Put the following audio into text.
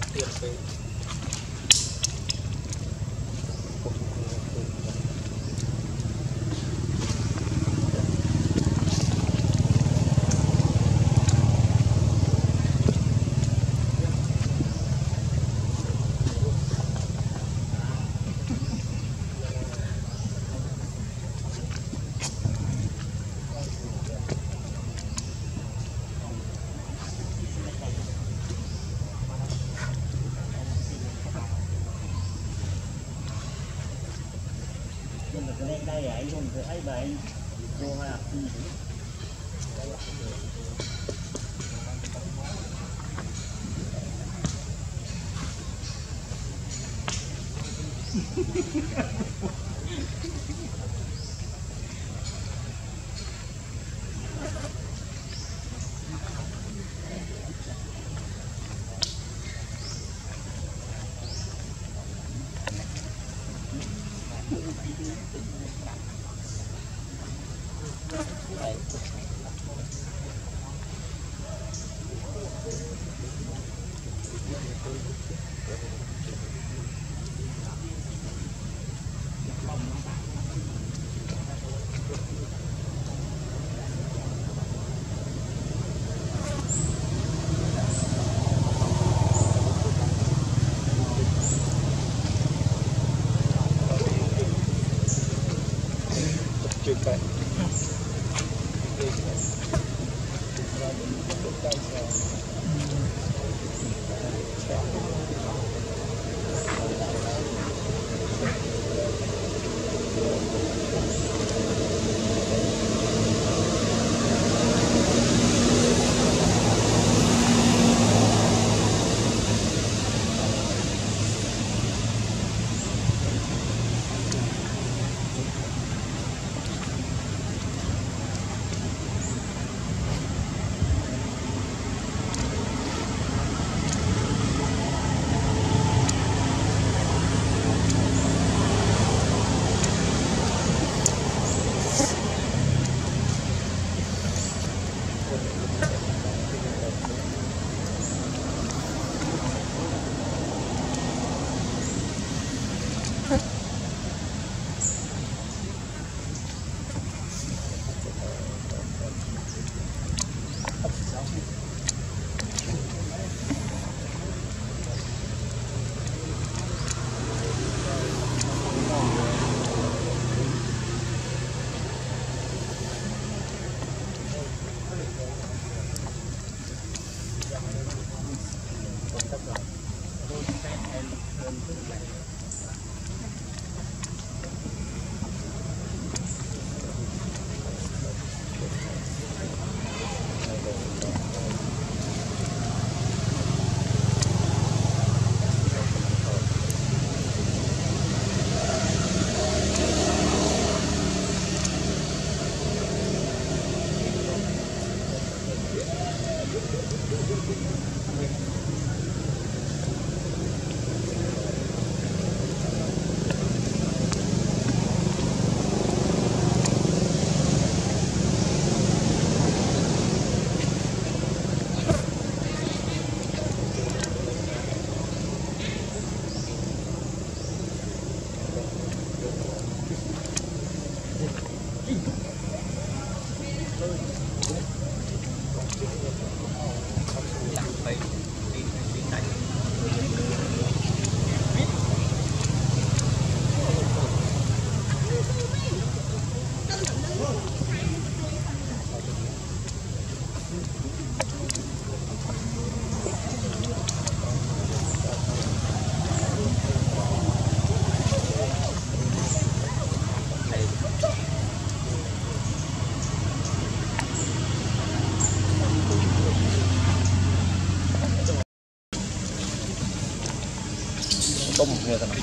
The. Mà cái này đây ấy không thì ấy Ha ha ha はい 没有的吗